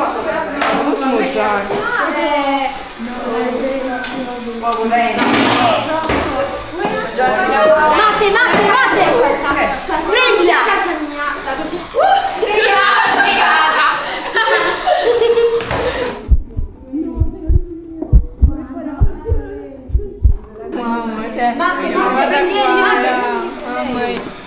What's the smuzzare. Matte, matte, matte! Prendila! Matte, matte, prendi, matte!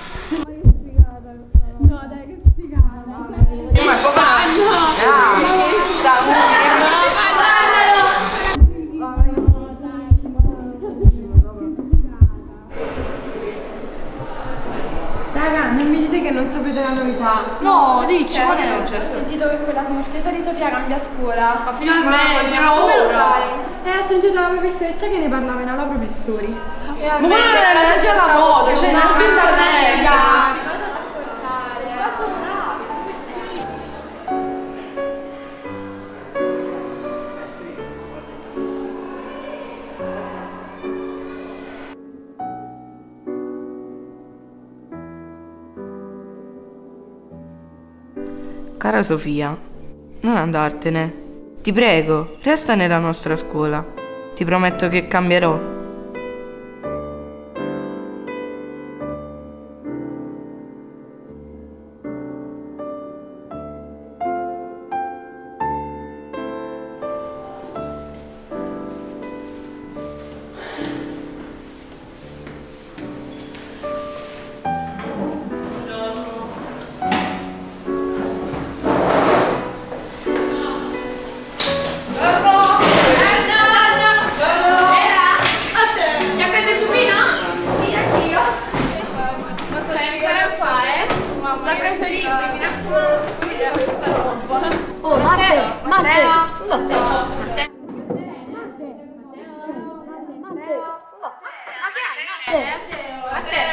Raga, non mi dite che non sapete la novità. No, dici, Cioè, qual è Ho successo? sentito che quella smorfiosa di Sofia cambia scuola. Ma finalmente, ma come lo sai? Eh, ho sentito la professoressa che ne parlava in aula professori. Ma è la Sofia la moda, cioè neanche in lei. Cara Sofia, non andartene. Ti prego, resta nella nostra scuola. Ti prometto che cambierò.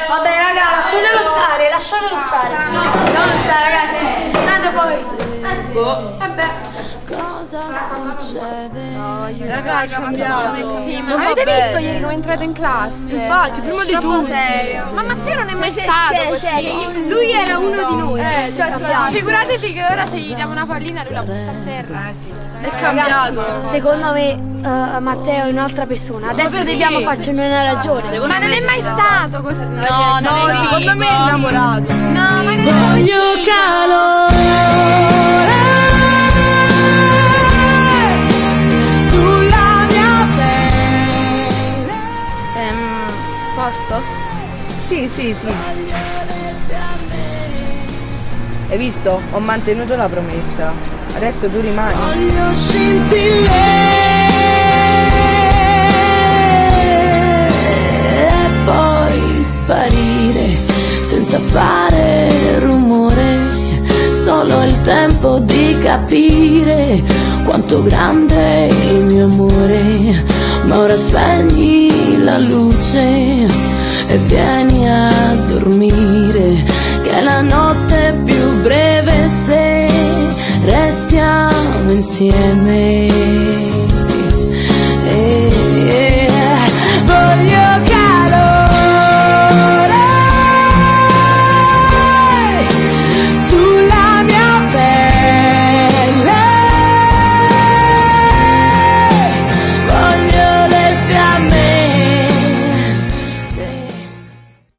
Vabbè raga, lasciatelo stare, lasciatelo stare. Lasciatelo stare ragazzi. Tanto poi. Vabbè. Raga, è cambiato. Sì, ma avete visto ieri come è entrato in classe? Infatti, prima di serio. Ma Matteo non è mai stato così. Lui era uno di noi. Eh, cioè, figuratevi che ora se gli diamo una pallina lui la butta a terra. È cambiato. Secondo me eh, Matteo è un'altra persona. Adesso perché? dobbiamo farcene una ragione. Ma non è mai stato così. No, no, secondo me è innamorato. No, ma non è Voglio calore posso? Sì, sì, sì. Hai visto? Ho mantenuto la promessa. Adesso tu rimani. Voglio scintille e poi sparire senza fare rumore. Solo il tempo di capire quanto grande è il mio amore. Ma ora spegni la luce e vieni a dormire. Che la notte è più breve se restiamo insieme.